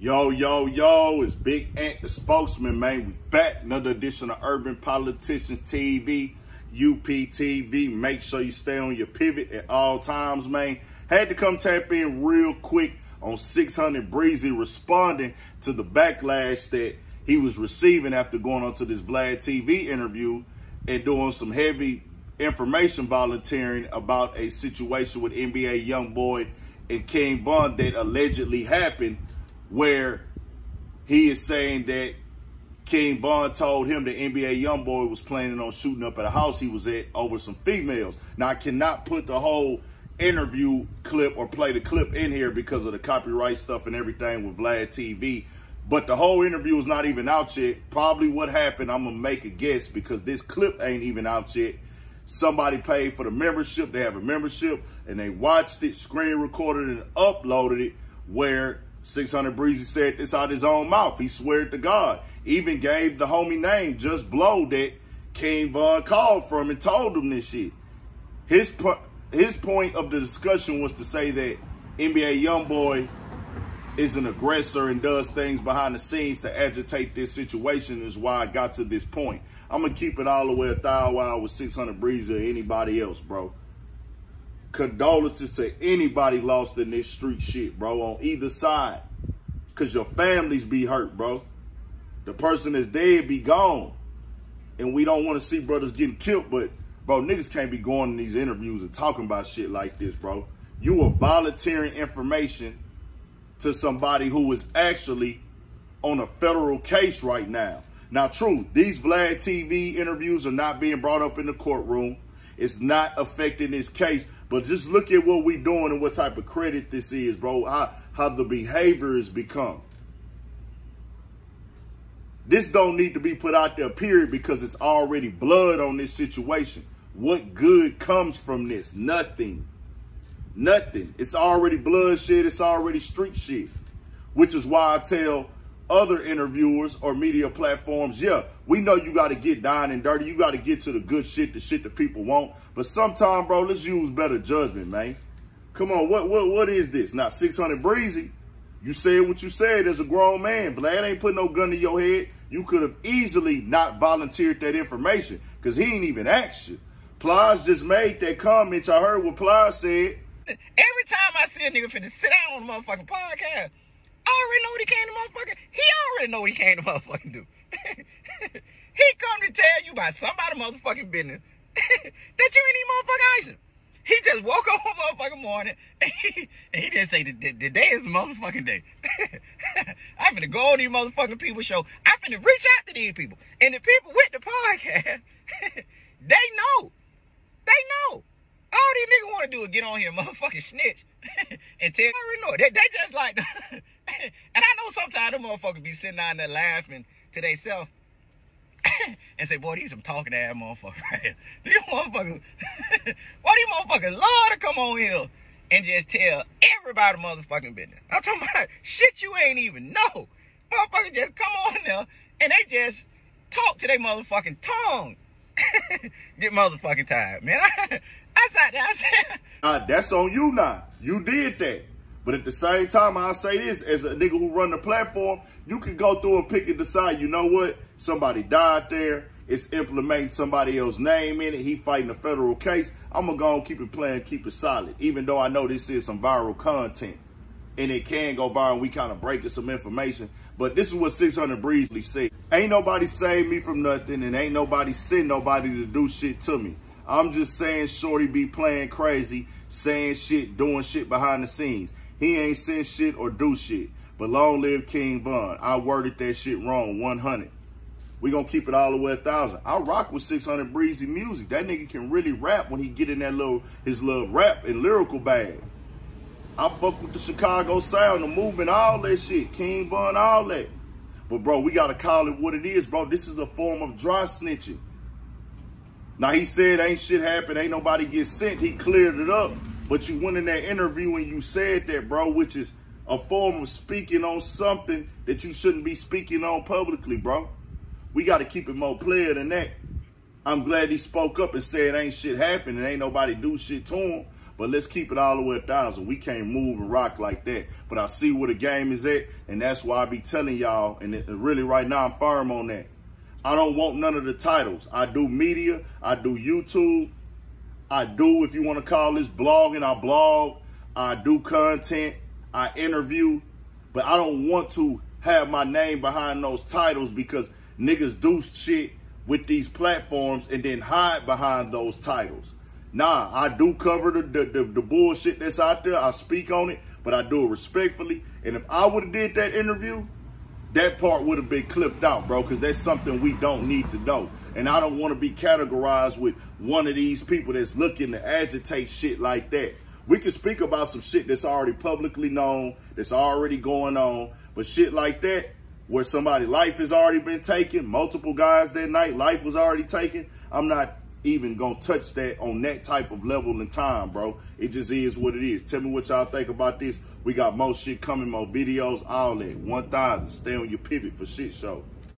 Yo, yo, yo, it's Big Ant, the spokesman, man. We back. Another edition of Urban Politicians TV, UPTV. Make sure you stay on your pivot at all times, man. Had to come tap in real quick on 600 Breezy responding to the backlash that he was receiving after going onto this Vlad TV interview and doing some heavy information volunteering about a situation with NBA YoungBoy and King Von that allegedly happened where he is saying that King Von told him the NBA YoungBoy was planning on shooting up at a house he was at over some females. Now, I cannot put the whole interview clip or play the clip in here because of the copyright stuff and everything with Vlad TV. But the whole interview is not even out yet. Probably what happened, I'm going to make a guess because this clip ain't even out yet. Somebody paid for the membership. They have a membership and they watched it, screen recorded and uploaded it where 600 Breezy said this out his own mouth. He swear to God. Even gave the homie name, Just Blow, that King Von called from and told him this shit. His, his point of the discussion was to say that NBA Youngboy is an aggressor and does things behind the scenes to agitate this situation is why I got to this point. I'm going to keep it all the way a thousand while with 600 Breezy or anybody else, bro condolences to anybody lost in this street shit, bro, on either side. Cause your families be hurt, bro. The person that's dead be gone. And we don't want to see brothers getting killed, but bro, niggas can't be going in these interviews and talking about shit like this, bro. You are volunteering information to somebody who is actually on a federal case right now. Now, true, these Vlad TV interviews are not being brought up in the courtroom. It's not affecting this case. But just look at what we're doing and what type of credit this is, bro. How how the behavior has become. This don't need to be put out there, period, because it's already blood on this situation. What good comes from this? Nothing. Nothing. It's already bloodshed. It's already street shit. Which is why I tell other interviewers or media platforms, yeah, we know you got to get down and dirty. You got to get to the good shit, the shit that people want. But sometime, bro, let's use better judgment, man. Come on, what what what is this? Not 600 Breezy, you said what you said as a grown man. Vlad ain't put no gun to your head. You could have easily not volunteered that information because he ain't even asked you. Plies just made that comment. I heard what Plies said. Every time I see a nigga finna sit down on a motherfucking podcast, already know what he came to motherfucker. He already know what he came to motherfucking do. he come to tell you about somebody motherfucking business that you ain't even motherfucking. He just woke up one motherfucking morning and he, and he just say the, the, the, day is the motherfucking day. I'm finna go on these motherfucking people show. I'm finna reach out to these people. And the people with the podcast, they know. They know. All these niggas want to do is get on here, motherfucking snitch, and tell. I already know. They, they just like, and I know sometimes them motherfuckers be sitting down there laughing to themselves and say, boy, these some talking ass motherfuckers right here. These motherfuckers, why these motherfuckers love to come on here and just tell everybody motherfucking business. I'm talking about shit you ain't even know. Motherfuckers just come on there and they just talk to their motherfucking tongue. Get motherfucking tired, man. I said, I said. Uh, that's on you now. You did that. But at the same time, I say this, as a nigga who run the platform, you can go through and pick and decide, you know what? Somebody died there. It's implementing somebody else's name in it. He fighting a federal case. I'm going to go and keep it playing, keep it solid. Even though I know this is some viral content. And it can go viral we kind of breaking some information. But this is what 600 Breezy said. Ain't nobody saved me from nothing and ain't nobody sent nobody to do shit to me. I'm just saying Shorty be playing crazy, saying shit, doing shit behind the scenes. He ain't send shit or do shit. But long live King Von. I worded that shit wrong, 100. We gonna keep it all the way a thousand. I rock with 600 Breezy music. That nigga can really rap when he get in that little, his little rap and lyrical bag. I fuck with the Chicago sound, the movement, all that shit. King Von, all that. But bro, we gotta call it what it is, bro. This is a form of dry snitching. Now he said ain't shit happened, ain't nobody get sent. He cleared it up. But you went in that interview and you said that, bro, which is a form of speaking on something that you shouldn't be speaking on publicly, bro. We got to keep it more clear than that. I'm glad he spoke up and said ain't shit happened and ain't nobody do shit to him. But let's keep it all the way a thousand. We can't move and rock like that. But I see where the game is at, and that's why I be telling y'all, and it, really right now I'm firm on that. I don't want none of the titles. I do media, I do YouTube, I do, if you want to call this blogging, I blog, I do content, I interview, but I don't want to have my name behind those titles because niggas do shit with these platforms and then hide behind those titles. Nah, I do cover the, the, the, the bullshit that's out there. I speak on it, but I do it respectfully. And if I would have did that interview, that part would have been clipped out, bro, because that's something we don't need to know. And I don't want to be categorized with one of these people that's looking to agitate shit like that. We can speak about some shit that's already publicly known, that's already going on, but shit like that, where somebody life has already been taken, multiple guys that night, life was already taken. I'm not even gonna touch that on that type of level and time, bro. It just is what it is. Tell me what y'all think about this. We got more shit coming, more videos, all that. 1000. Stay on your pivot for shit show.